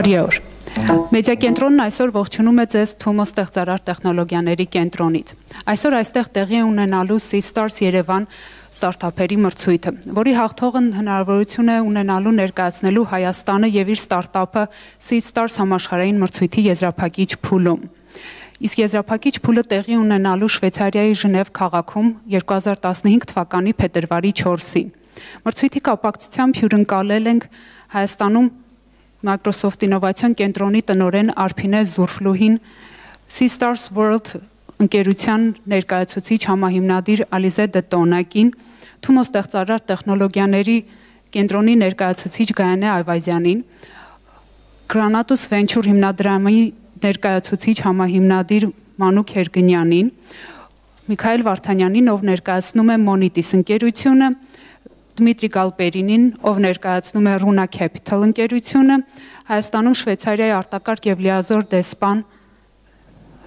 Բարի օր։ Մեդիա կենտրոնն այսօր ողջունում է ձեզ Թումո ստեղծարար տեխնոլոգիաների կենտրոնից։ Այսօր այստեղ տեղի է ունենալու Seastars Երևան ստարտափերի մրցույթը, որի հաղթողն հնարավորություն է ունենալու ներկայացնելու Հայաստանը եւ իր ստարտափը Seastars համաշխարհային մրցույթի եզրափակիչ փուլում։ Իսկ եզրափակիչ փուլը տեղի ունենալու Շվեյցարիայի Ժնև քաղաքում 2015 թվականի փետրվարի 4-ին։ Մրցույթի կապակցությամբ հյուրընկալել ենք Հայաստանում Microsoft Ինովացիոն կենտրոնի տնօրեն Արփինե Զուրֆլուհին, Seastars World ընկերության ներկայացուցիչ համահիմնադիր Ալիզե Դտոնակին, Թումո ստեղծարար տեխնոլոգիաների կենտրոնի ներկայացուցիչ Գայանե Այվազյանին, Granatus Venture հիմնադրամի ներկայացուցիչ համահիմնադիր Մանուկ Հերգնյանին, Միքայել Վարդանյանին, ով ներկայացնում է Monitis ընկերությունը, Դմիտրի Գալպերինին, ով ներկայացնում է Runa Capital ընկերությունը, Հայաստանում Շվեյցարիայի արտակարգ եւ լիազոր դեսպան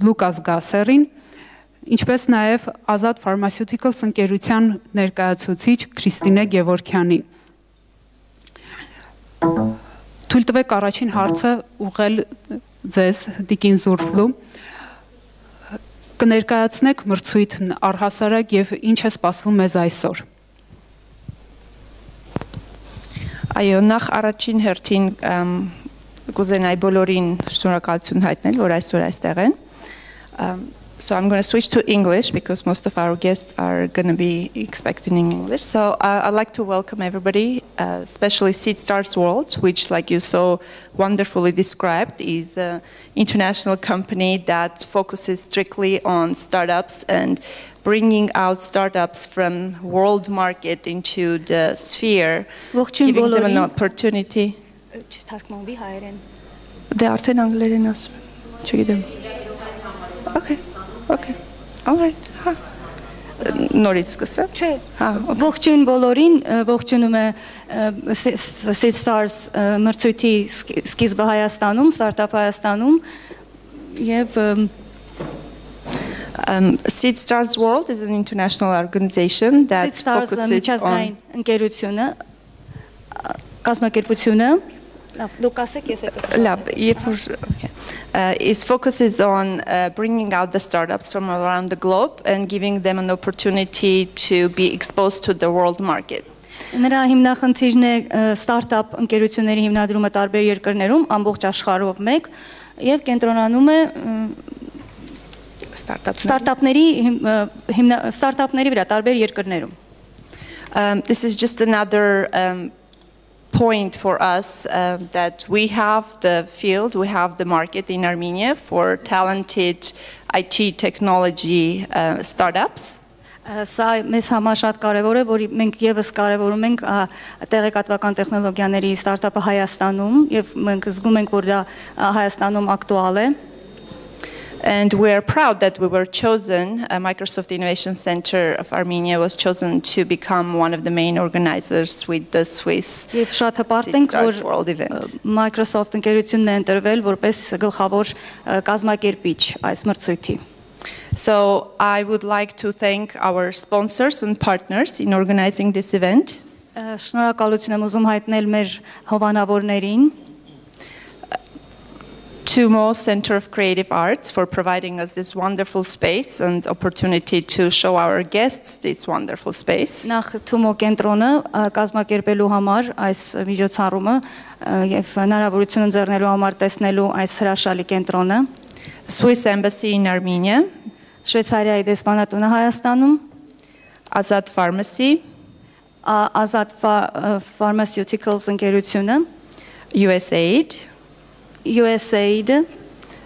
Լուկաս Գասերին, ինչպես նաև Ազատ Pharmaceuticals ընկերության ներկայացուցիչ Քրիստինե Գևորքյանին։ Թույլ տվեք առաջին հարցը ուղղել ձեզ Դիկին Զուրֆլու կներկայացնեք մրցույթն առհասարակ եւ ինչ է սպասվում մեզ այսօր։ Այո, նախ առաջին հերթին կուզենայի բոլորին շնորհակալություն հայտնել, որ այսօր այստեղ են։ So I'm going to switch to English because most of our guests are going to be expecting in English. So uh, I'd like to welcome everybody, uh, especially Seed Stars World, which, like you so wonderfully described, is an international company that focuses strictly on startups and bringing out startups from world market into the sphere, giving them an opportunity. Չթարգմանվի հայերեն։ Դե արդեն անգլերեն ասում եմ։ Չգիտեմ։ Okay. Okay. All right. Հա։ Նորից սկսեմ։ Չէ։ Հա։ Ողջույն բոլորին, ողջունում է Seed Stars մրցույթի սկիզբը Հայաստանում, ստարտափ Հայաստանում եւ Um, Seed Stars World is an international organization that Seed Stars focuses on ընկերությունը կազմակերպությունը լավ դուք ասեք ես հետո if okay. uh, it focuses on uh, bringing out the startups from around the globe and giving them an opportunity to be exposed to the world market. Նրա հիմնախնդիրն է ստարտափ ընկերությունների հիմնադրումը տարբեր երկրներում ամբողջ աշխարհով մեկ եւ կենտրոնանում է ստարտափների ստարտափների վրա տարբեր երկրներում Um, this is just another um, point for us uh, that we have the field, we have the market in Armenia for talented IT technology uh, startups. Սա մեզ համար շատ կարևոր է, որ մենք եւս կարևորում ենք տեղեկատվական տեխնոլոգիաների ստարտափը Հայաստանում եւ մենք զգում ենք, որ դա Հայաստանում ակտուալ է։ And we're proud that we were chosen, uh, Microsoft Innovation Center of Armenia was chosen to become one of the main organizers with the Swiss Եվ շատ հպարտ ենք, որ Microsoft ընկերությունն է ընտրվել որպես գլխավոր կազմակերպիչ այս մրցույթի։ So I would like to thank our sponsors and partners in organizing this event. Շնորհակալություն եմ ուզում հայտնել մեր հովանավորներին Tumo Center of Creative Arts for providing us this wonderful space and opportunity to show our guests this wonderful space. Նախ Tumo կենտրոնը կազմակերպելու համար այս միջոցառումը եւ հնարավորություն ընձեռնելու համար տեսնելու այս հրաշալի կենտրոնը Swiss Embassy in Armenia Շվեյցարիայի դեսպանատունը Հայաստանում Azad Pharmacy Azad Pharmaceuticals ընկերությունը USAID USAID,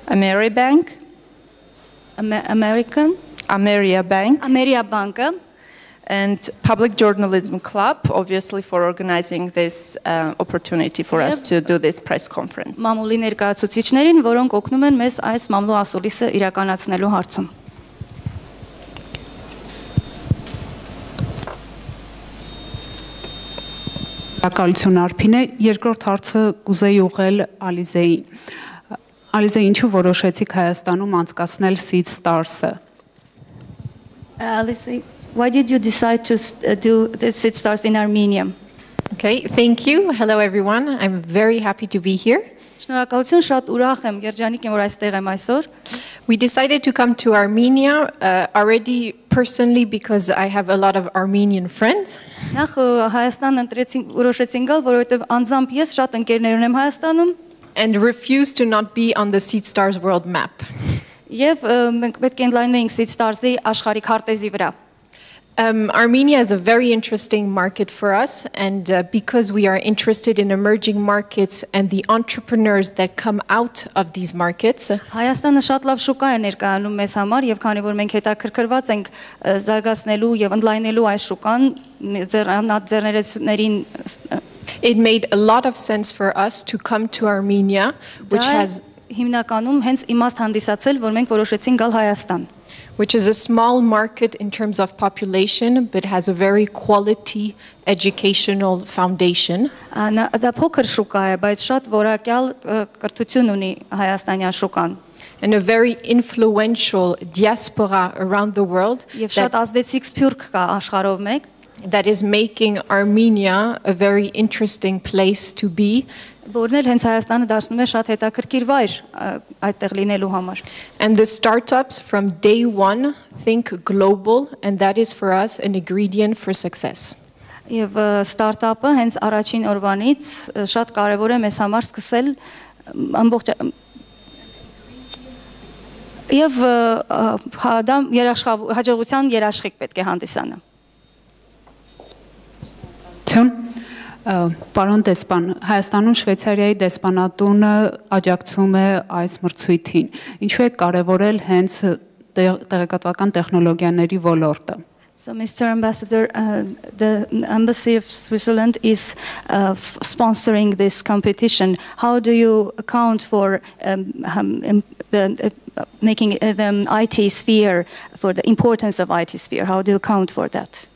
Ameribank, Amer American, Ameria Bank, Ameria Banka, and Public Journalism Club, obviously for organizing this uh, opportunity for us to do this press conference. Մամուլի ներկայացուցիչներին, որոնք օգնում են մեզ այս մամլու ասուլիսը իրականացնելու հարցում։ Շնորհակալություն Արփինե։ Երկրորդ հարցը կուզեի ուղղել Ալիզեին։ Ալիզե, ինչու որոշեցիք Հայաստանում անցկացնել Seed Stars-ը։ Alizé, why did you decide to do the Seed Stars in Armenia? Okay, thank you. Hello everyone. I'm very happy to be here. Շնորհակալություն, շատ ուրախ եմ, երջանիկ եմ, որ այստեղ եմ այսօր։ We decided to come to Armenia uh, already personally because I have a lot of Armenian friends. Նախ ը, Հայաստան ընտրեցին, որոշեցին գալ, որովհետև անձամբ ես շատ ընկերներ ունեմ Հայաստանում and refuse to not be on the Seed Stars world map. եւ ը, մենք պետք է ընդլայնեինք Seed Stars-ի աշխարհի քարտեզի վրա։ Um, Armenia is a very interesting market for us, and uh, because we are interested in emerging markets and the entrepreneurs that come out of these markets, uh, Հայաստանը շատ լավ շուկա է ներկայանում մեզ համար եւ քանի որ մենք հետաքրքրված ենք ը, զարգացնելու եւ ընդլայնելու այս շուկան ձեռնատ ձեռներեցներին ը, it made a lot of sense for us to come to Armenia, which դա has հիմնականում հենց իմաստ հանդիսացել, որ մենք որոշեցինք գալ Հայաստան։ which is a small market in terms of population, but has a very quality educational foundation. Ա, նա- Դա փոքր շուկա է, բայց շատ որակյալ ը, կրթություն ունի հայաստանյան շուկան։ and a very influential diaspora around the world Եվ շատ that, ազդեցիկ սփյուռք կա աշխարհով մեկ, that is making Armenia a very interesting place to be. որն էլ հենց Հայաստանը դարձնում է շատ հետաքրքիր վայր այդտեղ լինելու համար։ And the startups from day one think global, and that is for us an ingredient for success. Եվ ստարտափը հենց առաջին օրվանից շատ կարևոր է մեզ համար սկսել ամբողջ ը, հա, դա երաշխավ հաջողության երաշխիք պետք է հանդիսանա։ Ցուն Պարոն դեսպան, Հայաստանում Շվեյցարիայի դեսպանատունը աջակցում է այս մրցույթին։ Ինչու է կարևորել հենց տեղ- տեղեկատվական տեխնոլոգիաների ոլորտը։ So, Mr. Ambassador, uh, the Embassy of Switzerland is uh, f- sponsoring this competition. How do you account for um, um, um, the, uh, making uh, the IT sphere, for the importance of IT sphere? How do you account for that?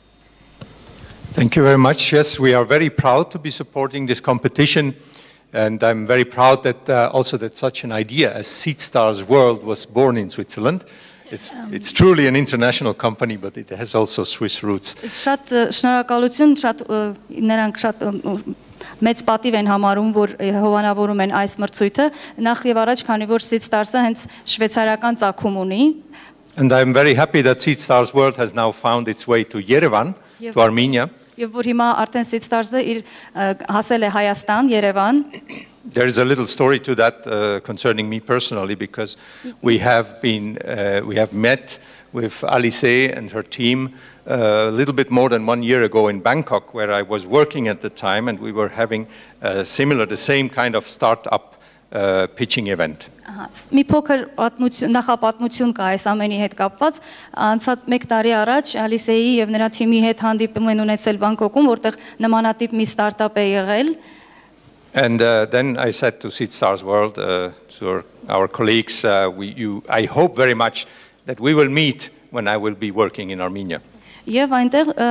Thank you very much. Yes, we are very proud to be supporting this competition. And I'm very proud that uh, also that such an idea as Seed Stars World was born in Switzerland. It's, it's truly an international company, but it has also Swiss roots. Շատ ը, շնորհակալություն, շատ ը, նրանք շատ ը, ը, մեծ պատիվ են համարում, որ ը, հովանավորում են այս մրցույթը։ Նախ եւ առաջ, քանի որ Seed Stars-ը հենց շվեյցարական ծագում ունի, And I'm very happy that Seed Stars World has now found its way to Yerevan, Yeah. to Armenia. եւ որ հիմա արդեն Seed Stars-ը իր ը, հասել է Հայաստան, Երևան, There is a little story to that uh, concerning me personally because we have been uh, we have met with Alice and her team uh, a little bit more than one year ago in Bangkok, where I was working at the time, and we were having uh, similar, the same kind of startup uh, pitching event. Ահա, ս- մի փոքր պատմություն, նախապատմություն կա այս ամենի հետ կապված։ Անցած 1 տարի առաջ Ալիսեի եւ նրա թիմի հետ հանդիպում են ունեցել Բանգկոկում, որտեղ նմանատիպ մի ստարտափ է եղել։ And uh, then I said to Seed Stars World, uh, to our, our colleagues, uh, we, you, I hope very much that we will meet when I will be working in Armenia. Եվ այնտեղ ը,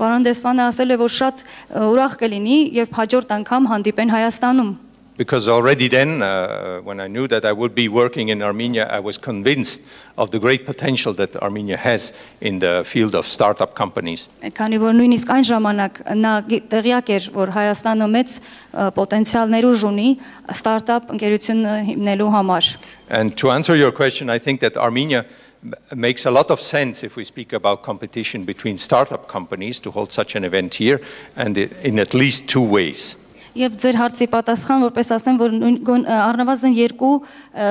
պարոն դեսպանը ասել է, որ շատ ը, ուրախ կլինի, երբ հաջորդ անգամ հանդիպեն Հայաստանում։ Because already then, uh, when I knew that I would be working in Armenia, I was convinced of the great potential that Armenia has in the field of startup companies. Քանի որ նույնիսկ այն ժամանակ նա գի- տեղյակ էր, որ Հայաստանը մեծ ը, պոտենցիալ ներուժ ունի ստարտափ ընկերություն ը, հիմնելու համար։ And to answer your question, I think that Armenia m- makes a lot of sense if we speak about competition between startup companies to hold such an event here, and i- in at least two ways. Եվ ձեր հարցի պատասխան, որպես ասեմ, որ նույն գոն- ը, առնվազն երկու ը,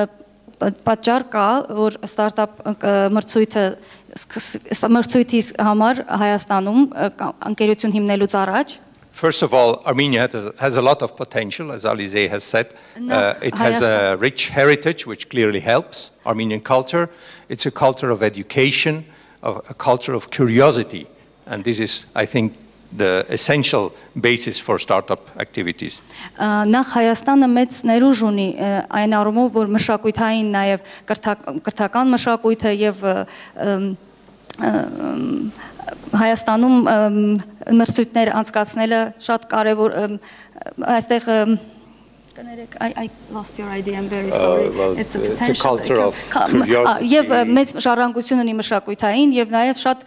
ਪ- պատճառ կա, որ ստարտափ ը, մրցույթը սկս- ս- մրցույթի համար Հայաստանում ը, կա- ընկերություն հիմնելուց առաջ First of all, Armenia has a, has a lot of potential, as Alize has said. Uh, Enough it has a Hayastan. rich heritage, which clearly helps Armenian culture. It's a culture of education, of a culture of curiosity. And this is, I think, the essential basis for startup activities. Նախ Հայաստանը մեծ ներուժ ունի այն առումով, որ մշակութային նաև կրթակ- կրթական մշակույթը եւ Հայաստանում մրցույթներ անցկացնելը շատ կարևոր այստեղ ըմ, կներեք I I lost your idea I'm very sorry well, it's a potential- culture of Ա, curiosity. եւ ը, մեծ ժառանգություն ունի մշակութային եւ նաեւ շատ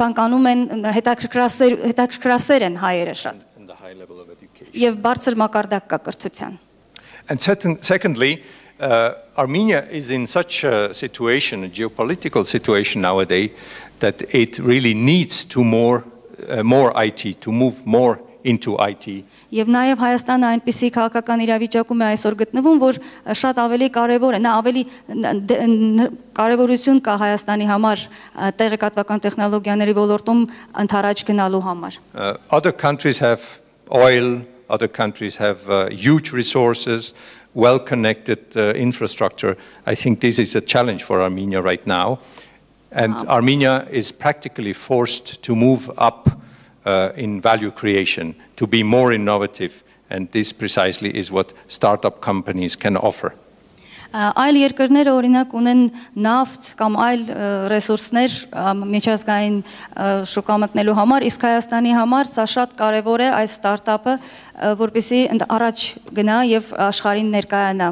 ցանկանում են ը, հետաքրքրասեր հետաքրքրասեր են հայերը շատ And the high level of education. եւ բարձր մակարդակ կա կրթության and second, secondly, uh, Armenia is in such a situation, a geopolitical situation nowadays, that it really needs to more, uh, more IT, to move more into IT. Եվ նաև Հայաստանը քաղաքական իրավիճակում է այսօր գտնվում, որ շատ ավելի կարևոր է, նա ավելի կարևորություն կա Հայաստանի համար տեղեկատվական տեխնոլոգիաների ոլորտում գնալու համար։ Other countries have oil, other countries have uh, huge resources, well connected uh, infrastructure. I think this is a challenge for Armenia right now. And wow. Armenia is practically forced to move up uh, in value creation, to be more innovative. And this precisely is what startup companies can offer. Այլ երկրները օրինակ ունեն նավթ կամ այլ ռեսուրսներ միջազգային շուկա մտնելու համար, իսկ Հայաստանի համար սա շատ կարևոր է այս ստարտափը, որպեսզի առաջ գնա եւ աշխարհին ներկայանա։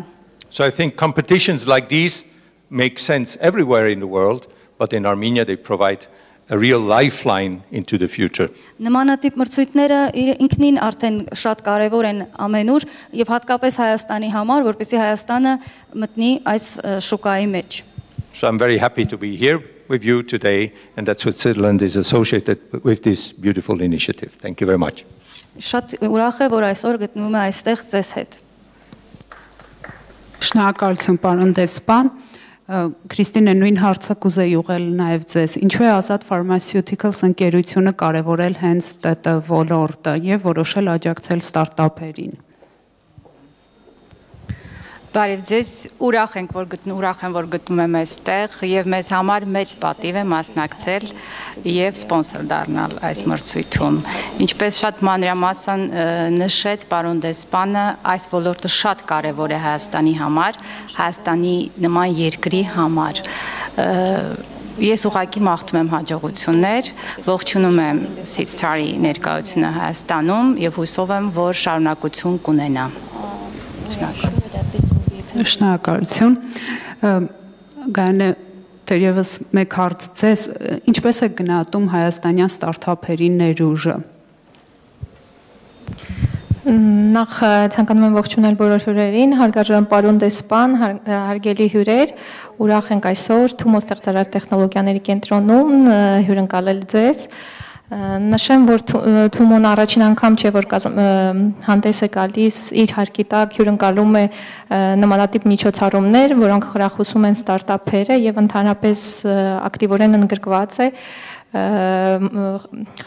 So I think competitions like these make sense everywhere in the world, but in Armenia they provide a real lifeline into the future. Նմանատիպ մրցույթները ինքնին արդեն շատ կարևոր են ամենուր եւ հատկապես Հայաստանի համար, որպեսզի Հայաստանը մտնի այս շուկայի մեջ։ So I'm very happy to be here with you today and that Switzerland is associated with this beautiful initiative. Thank you very much. Շատ ուրախ եմ, որ այսօր գտնվում եմ այստեղ ձեզ հետ։ Շնորհակալություն, պարոն դեսպան։ Քրիստինե նույն հարցը կուզեի ուղղել նաև ձեզ։ Ինչու է Ազատ Pharmaceuticals ընկերությունը կարևորել հենց ՏՏ ոլորտը եւ որոշել աջակցել ստարտափերին։ Բարև ձեզ, ուրախ ենք, որ գտնում ուրախ եմ, որ գտնում եմ այստեղ եւ մեզ համար մեծ պատիվ է մասնակցել եւ սպոնսոր դառնալ այս մրցույթում։ Ինչպես շատ մանրամասն նշեց պարոն դեսպանը, այս ոլորտը շատ կարեւոր է Հայաստանի համար, Հայաստանի նման երկրի համար ես ուղակի մաղթում եմ հաջողություններ, ողջունում եմ Սիցթարի ներկայությունը Հայաստանում եւ հուսով եմ, որ շարունակություն կունենա։ Շնորհակալություն։ Շնորհակալություն։ Գանը դերևս մեկ հարց ցես, ինչպես է գնահատում հայաստանյան ստարտափերի ներուժը։ Նախ ցանկանում եմ ողջունել բոլոր հյուրերին, հարգարժան պարոն դեսպան, հարգելի հյուրեր, ուրախ ենք այսօր Թումո ստեղծարար տեխնոլոգիաների կենտրոնում հյուրընկալել ձեզ։ Նշեմ, որ Թումոն առաջին անգամ չէ, որ հանդես է գալիս իր հարկի տակ հյուրընկալում է նմանատիպ միջոցառումներ, որոնք խրախուսում են ստարտափերը եւ ընդհանրապես ակտիվորեն ընդգրկված է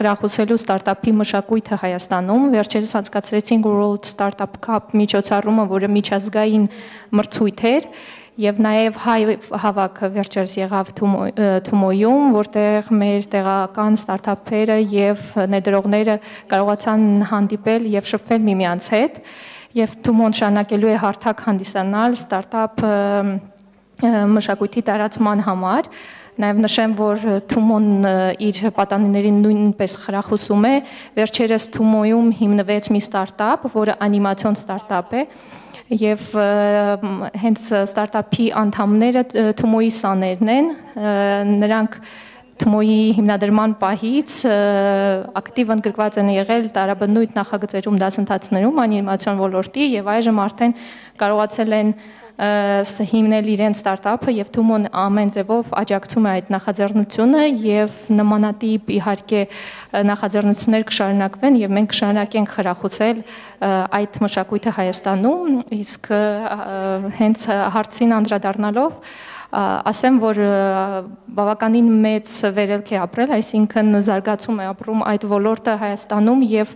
խրախուսելու ստարտափի մշակույթը Հայաստանում։ Վերջերս անցկացրեցինք World Startup Cup միջոցառումը, որը միջազգային մրցույթ էր եւ նաեւ հայ հավաքը վերջերս եղավ Թումոյում, որտեղ մեր տեղական ստարտափերը եւ ներդրողները կարողացան հանդիպել եւ շփվել միմյանց հետ եւ Թումոն շարունակելու է հարթակ հանդիսանալ ստարտափ մշակույթի տարածման համար Նաև նշեմ, որ Թումոն իր պատանիներին նույնպես խրախուսում է։ Վերջերս Թումոյում հիմնվեց մի ստարտափ, որը անիմացիոն ստարտափ է, եւ հենց ստարտափի անդամները Թումոյի սաներն են նրանք Թմոյի հիմնադրման պահից ակտիվ ընդգրկված են եղել տարաբնույթ նախագծերում դասընթացներում անիմացիոն ոլորտի եւ այժմ արդեն կարողացել են հիմնել իրենց ստարտափը եւ Թումոն ամեն ձևով աջակցում է այդ նախաձեռնությունը եւ նմանատիպ իհարկե նախաձեռնություններ կշարունակվեն եւ մենք կշարունակենք խրախուսել այդ մշակույթը Հայաստանում իսկ հենց հարցին անդրադառնալով ասեմ, որ բավականին մեծ վերելք է ապրել, այսինքն զարգացում է ապրում այդ ոլորտը Հայաստանում եւ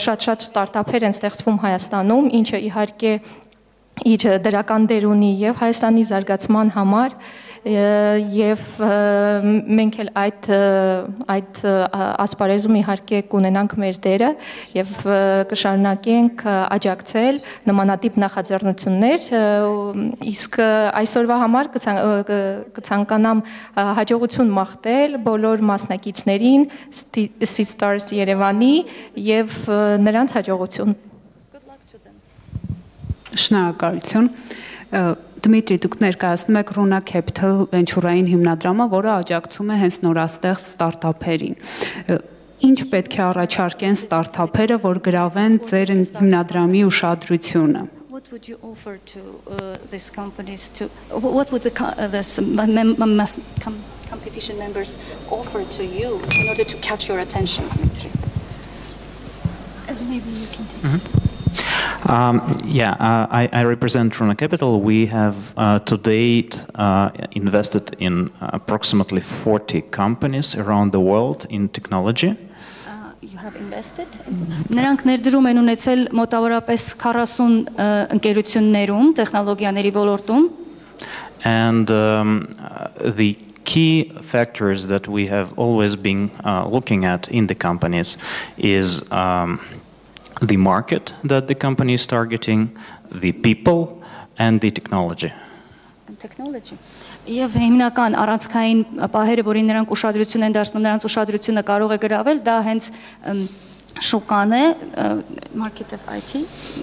շատ-շատ ստարտափեր են ստեղծվում Հայաստանում, ինչը իհարկե իր դրական դեր ունի եւ Հայաստանի զարգացման համար եւ մենք էլ այդ այդ ասպարեզում իհարկե կունենանք մեր դերը եւ կշարունակենք աջակցել նմանատիպ նախաձեռնություններ իսկ այսօրվա համար կցանկանամ հաջողություն մաղթել բոլոր մասնակիցներին Stars Երևանի եւ նրանց հաջողություն Շնորհակալություն։ Դմիտրի, դուք ներկայացնում եք Runa Capital venture-ային հիմնադրամը, որը աջակցում է հենց նորաստեղծ ստարտափերին։ Ինչ պետք է առաջարկեն ստարտափերը, որ գրավեն ձեր հիմնադրամի ուշադրությունը։ What would you offer to uh, these companies to wh- what would the, uh, the s- mem- mem- mas- com- competition members offer to you in order to catch your attention Dmitry? Uh, maybe you can take this. Um, yeah, uh, I, I represent Truna Capital. We have uh, to date uh, invested in approximately 40 companies around the world in technology. Uh, you have invested Նրանք ներդրում են ունեցել մոտավորապես 40 ը, ընկերություններում տեխնոլոգիաների ոլորտում And um, uh, the key factors that we have always been uh, looking at in the companies is um, the market that the company is targeting, the people, and the technology. and technology Եվ հիմնական առանցքային պահերը, որին նրանք ուշադրություն են դարձնում, նրանց ուշադրությունը կարող է գրավել, դա հենց ըմ, շուկան է, ը, market of IT,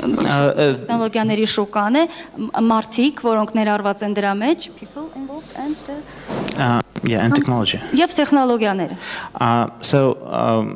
ըմ, ը, տեխնոլոգիաների շուկան է, մ- մարդիկ, որոնք ներառված են դրա մեջ, people involved and the- Uh, yeah, and technology. եւ տեխնոլոգիաները։ Uh, so um,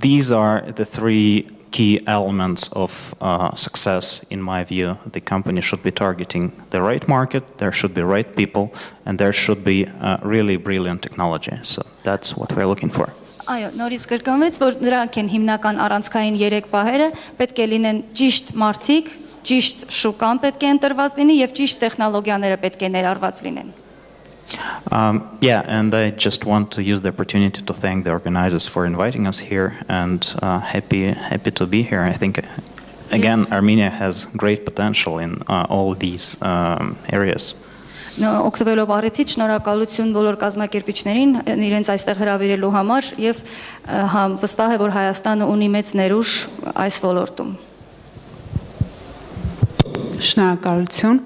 these are the three key elements of uh, success, in my view. The company should be targeting the right market, there should be right people, and there should be uh, really brilliant technology. So that's what we're looking for. Այո, նորից կրկնվեց, որ նրանք են հիմնական առանցքային 3 պահերը, պետք է լինեն ճիշտ մարդիկ, ճիշտ շուկան պետք է ընտրված լինի եւ ճիշտ տեխնոլոգիաները պետք է ներառված լինեն։ Um, yeah, and I just want to use the opportunity to thank the organizers for inviting us here, and uh, happy happy to be here. I think, again, Armenia has great potential in uh, all these um, areas. Նո օգտվելով առիթից շնորհակալություն բոլոր կազմակերպիչներին ը, իրենց այստեղ հրավիրելու համար եւ ը, համ վստահ է որ Հայաստանը ունի մեծ ներուժ այս ոլորտում։ Շնորհակալություն։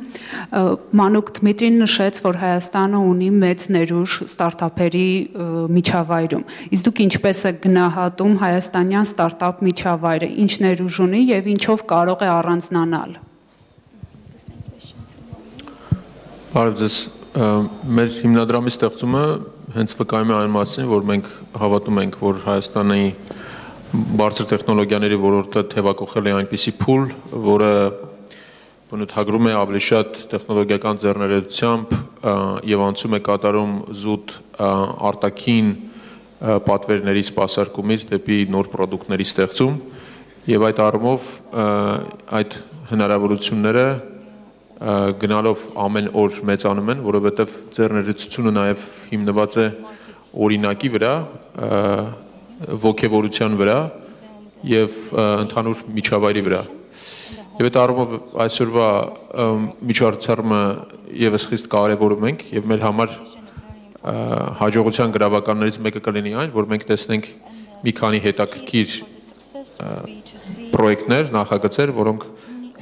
Մանուկ Դմիտրին նշեց, որ Հայաստանը ունի մեծ ներուժ ստարտափերի միջավայրում։ Իսկ դուք ինչպես եք գնահատում հայաստանյան ստարտափ միջավայրը, ինչ ներուժ ունի եւ ինչով կարող է առանձնանալ։ Բարև ձեզ։ Մեր հիմնադրամի ստեղծումը հենց վկայում է այն մասին, որ մենք հավատում ենք, որ Հայաստանի բարձր տեխնոլոգիաների ոլորտը թևակողել է այնպիսի փուլ, որը բնութագրում է ավելի շատ տեխնոլոգիական ձեռներեցությամբ ա, եւ անցում է կատարում զուտ ա, արտաքին ա, պատվերների սպասարկումից դեպի նոր ապրանքների ստեղծում եւ այդ առումով ա, այդ հնարավորությունները ա, գնալով ամեն օր մեծանում են, որովհետև ձեռներեցությունը նաև հիմնված է օրինակի վրա, ա, ողջևորության վրա եւ ա, ընդհանուր միջավայրի վրա։ Եվ այդ առումով այսօրվա միջոցառումը եւս խիստ կարեւորում ենք եւ մեր համար հաջողության գրավականներից մեկը կլինի այն, որ մենք տեսնենք մի քանի հետաքրքիր պրոյեկտներ, նախագծեր, որոնք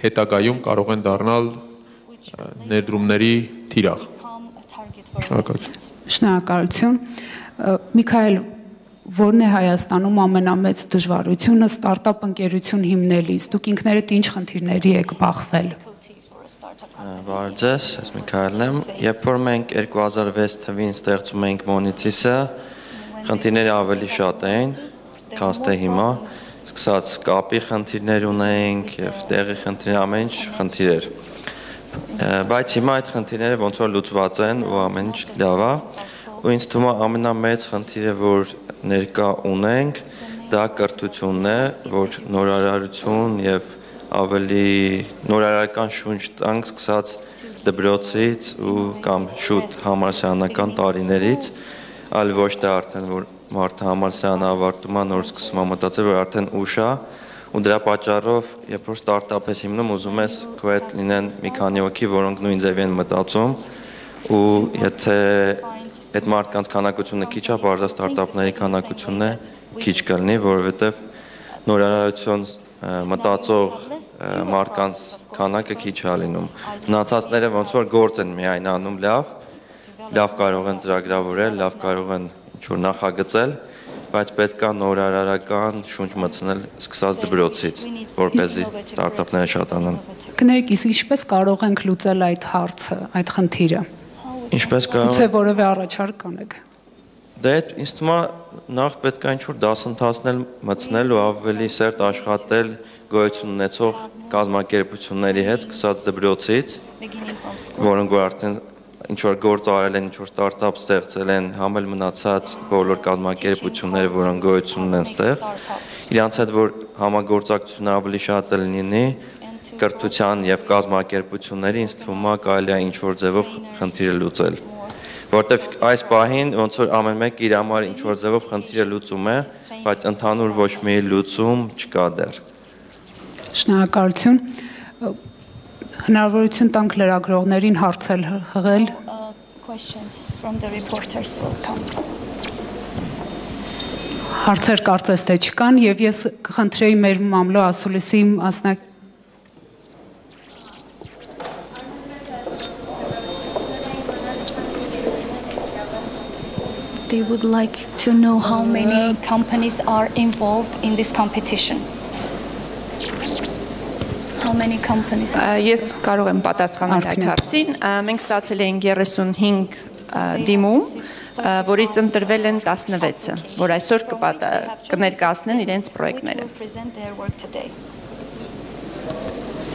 հետագայում կարող են դառնալ ներդրումների թիրախ։ Շնորհակալություն։ Շնորհակալություն։ Միքայել, որն է Հայաստանում ամենամեծ դժվարությունը ստարտափ ընկերություն հիմնելիս։ Դուք ինքներդ ինչ խնդիրների եք բախվել։ Բարև ձեզ, ես Միքայելն եմ։ Երբ որ մենք 2006 թվին ստեղծում էինք Monitис-ը, խնդիրները ավելի շատ էին, քան թե հիմա։ Սկսած կապի խնդիրներ ունեինք եւ տեղի խնդիրներ, ամեն ինչ խնդիր էր։ Բայց հիմա այդ խնդիրները ոնց որ լուծված են ու ամեն ինչ լավ է։ Ու ինձ թվում է ամենամեծ խնդիրը, որ ներկա ունենք, դա կրթությունն է, որ նորարարություն եւ ավելի նորարարական շունչ տանք սկսած դպրոցից ու կամ շուտ համալսարանական տարիներից, այլ ոչ թե արդեն որ մարդը համալսարանը ավարտում է, նոր սկսում է մտածել, որ արդեն ուշ է ու դրա պատճառով, երբ որ ստարտափ ես հիմնում, ուզում ես քո հետ լինեն մի քանի հոգի, որոնք նույն ձևի են մտածում ու եթե այդ մարդկանց քանակությունը քիչ է, բարձր ստարտափների քանակությունը քիչ կլինի, որովհետև նորարարություն մտածող մարդկանց քանակը քիչ է լինում։ Մնացածները ոնց որ գործ են միայն անում լավ, լավ կարող են ծրագրավորել, լավ կարող են ինչ-որ նախագծել, բայց պետք է նորարարական շունչ մտցնել սկսած դպրոցից, որ เป զի ստարտափները շատանան։ Կներեք, իսկ ինչպես կարող ենք լուծել այդ հարցը, այդ խնդիրը։ Ինչպես կարող Գուցե որևէ առաջարկ կանեք։ Դե ինձ թվում է նախ պետք է ինչ-որ դասընթացնել մտցնել ու ավելի սերտ աշխատել գոյություն ունեցող կազմակերպությունների հետ, սկսած դպրոցից, որոնք որ արդեն ինչ որ գործ արել են, ինչ որ ստարտափ ստեղծել են, համել մնացած բոլոր կազմակերպությունները, որոնք գոյություն ունեն ստեղ, իրանց հետ որ համագործակցությունը ավելի շատ լինի, կրթության եւ կազմակերպությունների ինձ թվում է կարելի է ինչ որ ձևով խնդիրը լուծել որտեվ այս պահին ոնց որ ամեն մեկ իր համար ինչ որ ձևով խնդիրը լուծում է, բայց ընդհանուր ոչ մի լուծում չկա դեռ։ Շնորհակալություն։ Հնարավորություն տանք լրագրողներին հարցել հղել։ Questions from the reporters will come. Հարցեր կարծես թե չկան եւ ես կխնդրեի մեր մամլո ասուլիսի մասնակ They would like to know how many companies are involved in this competition. How many companies? Ես կարող եմ պատասխանել այդ հարցին։ Մենք ստացել ենք 35 ա, դիմում, որից ընտրվել են 16-ը, որ այսօր կներկայացնեն իրենց պրոյեկտները։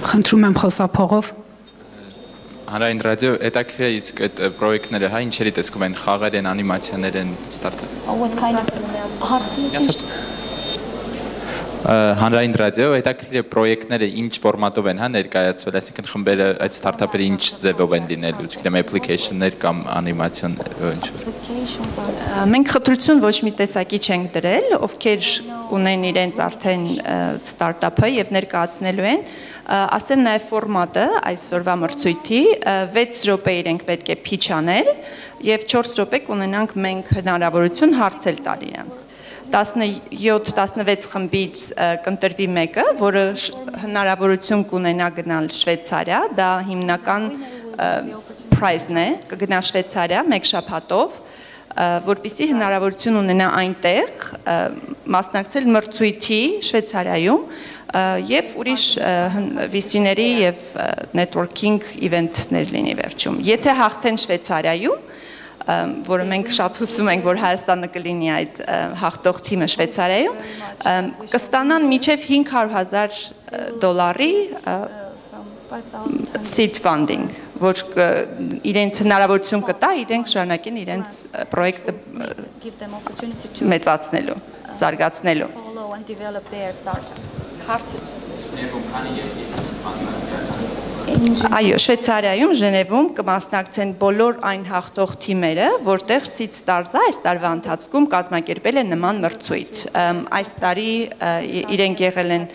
խնդրում եմ խոսափողով Հանրային ռադիո հետաքրքիր է իսկ այդ պրոյեկտները հա ինչերի տեսքում են խաղեր են, անիմացիաներ են, ստարտափ։ What kind of հարցից Հանրային ռադիո հետաքրքիր է պրոյեկտները ինչ ֆորմատով են հա ներկայացվել, այսինքն խմբերը այդ ստարտափերը ինչ ձևով են լինելու, չգիտեմ, application-ներ կամ անիմացիոն ինչ որ։ applications are Ա, Մենք խտրություն ոչ մի տեսակի չենք դրել, ովքեր ունեն իրենց արդեն ստարտափը եւ ներկայացնելու են, ասեմ նաեւ ֆորմատը այսօրվա մրցույթի ա, 6 րոպե իրենք պետք է փիչ անել եւ 4 րոպե կունենանք մենք հնարավորություն հարցել տալ իրենց։ 17-16 խմբից կընտրվի մեկը, որը հնարավորություն կունենա գնալ Շվեյցարիա, դա հիմնական prize-ն է, կգնա Շվեյցարիա մեկ շաբաթով, ա, որպեսզի հնարավորություն ունենա այնտեղ մասնակցել մրցույթի Շվեյցարիայում եւ ուրիշ վիսիների եւ networking event-ներ լինի վերջում։ Եթե հաղթեն Շվեյցարիայում, որը մենք շատ հուսում ենք, որ Հայաստանը կլինի այդ հաղթող թիմը Շվեյցարիայում, կստանան միջև 500.000 դոլարի ա, from 5000 seed funding, որ իրենց հնարավորություն կտա իրենք շարունակեն իրենց պրոյեկտը մեծացնելու, զարգացնելու։ Այո, Շվեյցարիայում Ժնևում կմասնակցեն բոլոր այն հաղթող թիմերը, որտեղ Seed Stars-ը այս տարվա ընթացքում կազմակերպել է նման մրցույթ։ Այս տարի իրենք եղել են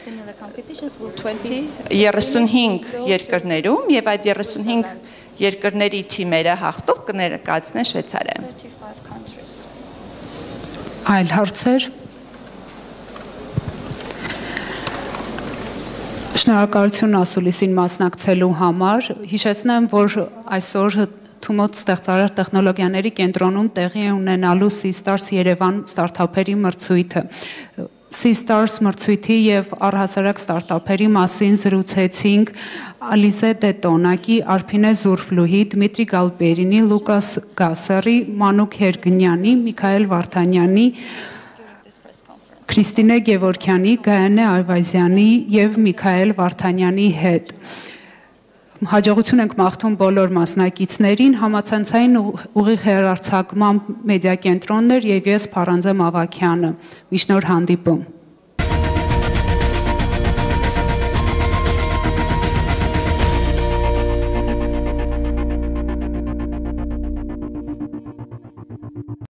similar competitions will 20 35 երկրներում եւ այդ 35 երկրների թիմերը հաղթող կներկայացնեն Շվեյցարիայում։ 35 countries. այլ հարցեր Շնորհակալություն ասուլիսին մասնակցելու համար։ Հիշեցնեմ, որ այսօր Թումոց ստեղծարար տեխնոլոգիաների կենտրոնում տեղի է ունենալու Seastars Երևան ստարտափերի մրցույթը։ Seastars մրցույթի եւ առհասարակ ստարտափերի մասին զրուցեցինք Ալիզե Դետոնակի, Արփինե Զուրֆլուհի, Դմիտրի Գալպերինի, Լուկաս Գասարի, Մանուկ Հերգնյանի, Միքայել Վարդանյանի, Քրիստինե Գևորքյանի, Գայանե Այվազյանի եւ Միքայել Վարդանյանի հետ։ Հաջողություն ենք մաղթում բոլոր մասնակիցներին, համացանցային ու- ուղիղ հերարցակման մեդիա կենտրոններ եւ ես Փարանձե Մավակյանը։ Միշնոր հանդիպում։